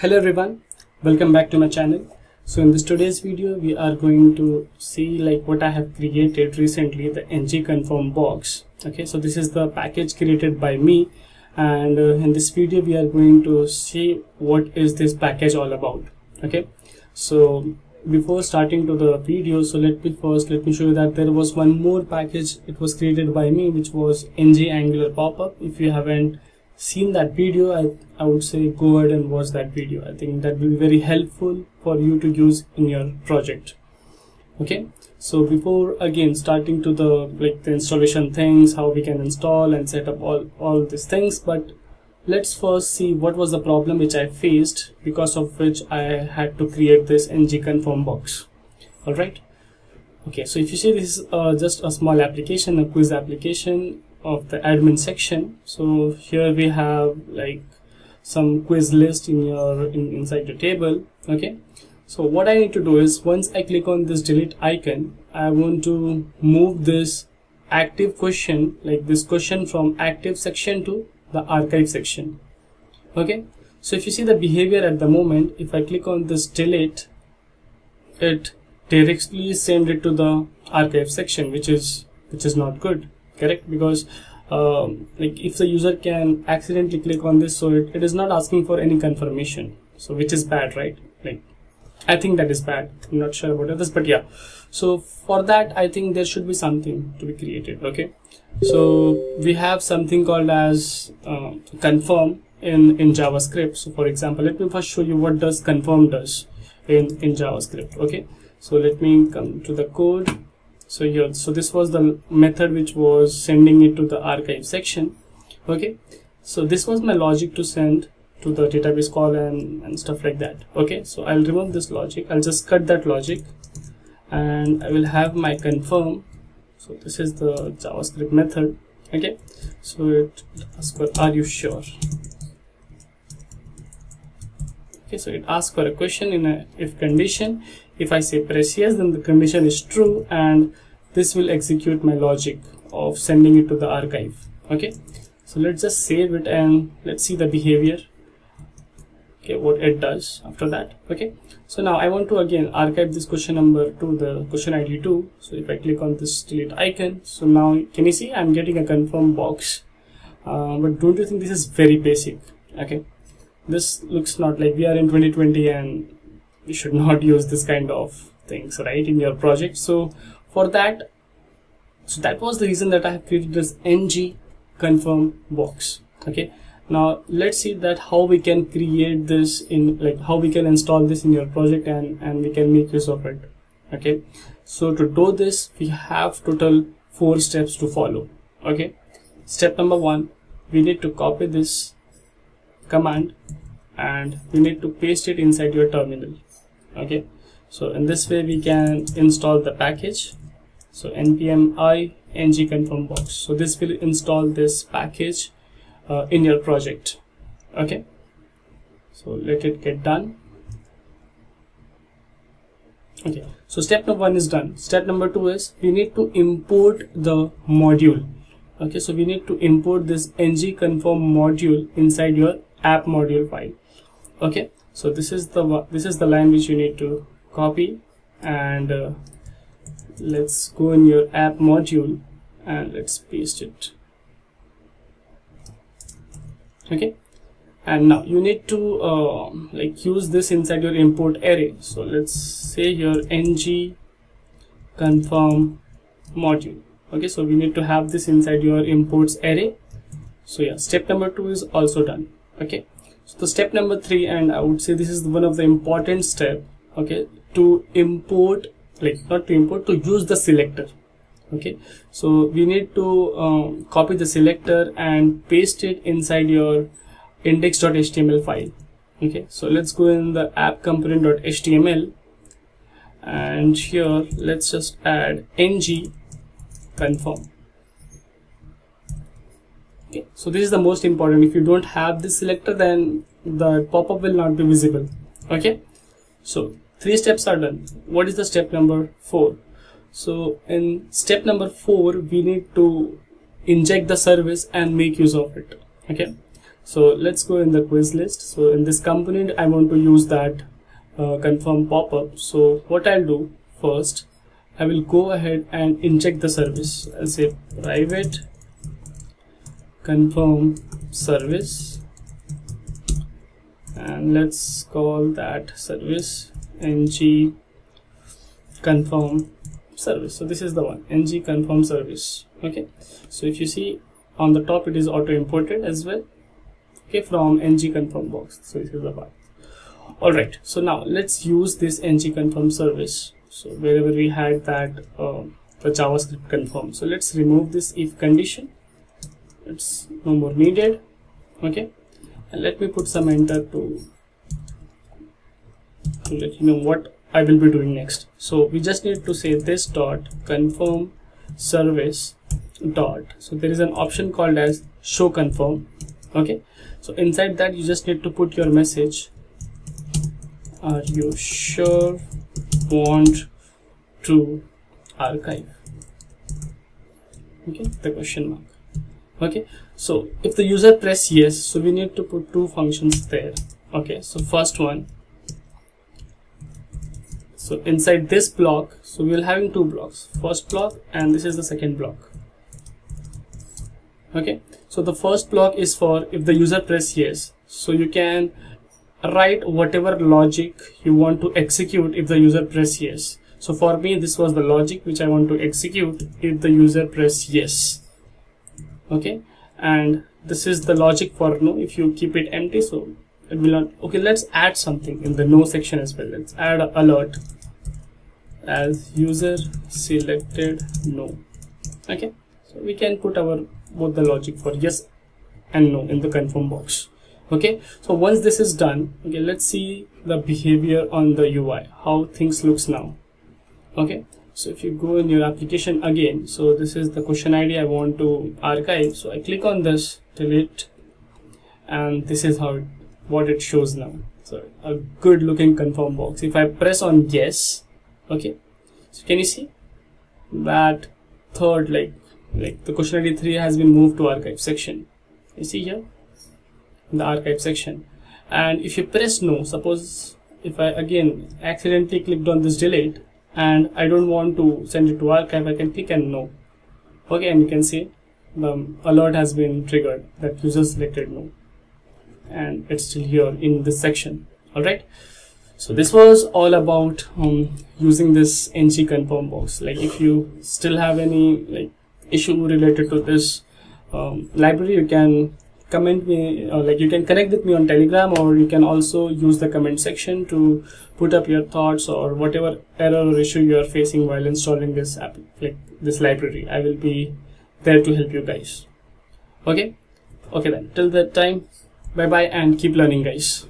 hello everyone welcome back to my channel. So in this today's video we are going to see like what i have created recently the ng confirm box. Okay so this is the package created by me. And uh, in this video we are going to see what is this package all about. Okay so before starting to the video so let me first let me show you that there was one more package. It was created by me which was ng angular pop-up. If you haven't seen that video I, I would say go ahead and watch that video. I think that will be very helpful for you to use in your project. Okay? So before again starting to the like the installation things how we can install and set up all all these things but let's first see what was the problem which I faced because of which I had to create this ng confirm box. Alright? Okay so if you see this is uh, just a small application a quiz application of the admin section. So here we have like some quiz list in your in, inside the table okay? So what I need to do is once I click on this delete icon I want to move this active question like this question from active section to the archive section okay? So if you see the behavior at the moment if I click on this delete it directly send it to the archive section which is which is not good correct? Because um, like if the user can accidentally click on this so it, it is not asking for any confirmation. So which is bad right? Like I think that is bad. I'm not sure about this but yeah. So for that I think there should be something to be created okay? So we have something called as uh, confirm in in JavaScript. So for example let me first show you what does confirm does in in JavaScript okay? So let me come to the code so here so this was the method which was sending it to the archive section. Okay? So this was my logic to send to the database call and, and stuff like that. Okay? So I'll remove this logic. I'll just cut that logic. And I will have my confirm. So this is the JavaScript method. Okay? So it asks for are you sure? Okay? So it asks for a question in a if condition if I say press yes then the condition is true and this will execute my logic of sending it to the archive. Okay? So let's just save it and let's see the behavior. Okay what it does after that. Okay? So now I want to again archive this question number to the question ID 2 so if I click on this delete icon so now can you see I'm getting a confirm box. Uh, but don't you think this is very basic? Okay? This looks not like we are in 2020 and you should not use this kind of things right in your project. So for that so that was the reason that I have created this ng confirm box okay? Now let's see that how we can create this in like how we can install this in your project and and we can make use of it okay? So to do this we have total four steps to follow okay? Step number one we need to copy this command and we need to paste it inside your terminal okay. So in this way we can install the package. So npm i ng confirm box. So this will install this package uh, in your project. Okay. So let it get done. Okay. So step number one is done. Step number two is we need to import the module. Okay. So we need to import this ng confirm module inside your app module file. Okay so this is the this is the line which you need to copy and uh, let's go in your app module and let's paste it. Okay? And now you need to uh, like use this inside your import array. So let's say here ng confirm module. Okay? So we need to have this inside your imports array. So yeah step number two is also done. Okay so the step number three and i would say this is one of the important step okay to import like not to import to use the selector okay. So we need to um, copy the selector and paste it inside your index.html file okay. So let's go in the app component.html and here let's just add ng confirm so this is the most important. If you don't have this selector then the pop-up will not be visible. Okay? So three steps are done. What is the step number four? So in step number four we need to inject the service and make use of it. Okay? So let's go in the quiz list. So in this component I want to use that uh, confirm pop-up. So what I'll do first I will go ahead and inject the service. I'll say private confirm service. And let's call that service ng confirm service. So this is the one ng confirm service. Okay. So if you see on the top it is auto imported as well. Okay from ng confirm box. So this is the part. All right. So now let's use this ng confirm service. So wherever we had that uh, the javascript confirm. So let's remove this if condition it's no more needed. Okay? And let me put some enter to to let you know what I will be doing next. So we just need to say this dot confirm service dot. So there is an option called as show confirm. Okay? So inside that you just need to put your message. Are you sure? Want to archive? Okay? The question mark okay? So if the user press yes so we need to put two functions there. Okay? So first one. So inside this block so we'll having two blocks. First block and this is the second block. Okay? So the first block is for if the user press yes. So you can write whatever logic you want to execute if the user press yes. So for me this was the logic which i want to execute if the user press yes okay? And this is the logic for no if you keep it empty so it will not okay let's add something in the no section as well. Let's add alert as user selected no. Okay? So we can put our both the logic for yes and no in the confirm box. Okay? So once this is done okay let's see the behavior on the UI how things looks now. Okay so if you go in your application again so this is the question ID I want to archive. So I click on this delete and this is how what it shows now. So a good looking confirm box. If I press on yes okay. So can you see that third like like the question id 3 has been moved to archive section. You see here? The archive section. And if you press no suppose if I again accidentally clicked on this delete and I don't want to send it to archive. I can click and no okay and you can see the alert has been triggered. That user selected no and it's still here in this section. All right? So this was all about um, using this ng confirm box. Like if you still have any like issue related to this um, library you can comment me or like you can connect with me on telegram or you can also use the comment section to put up your thoughts or whatever error or issue you are facing while installing this app like this library. I will be there to help you guys. Okay? Okay then. Till that time bye bye and keep learning guys